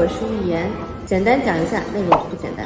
我是预言，简单讲一下，内容不简单。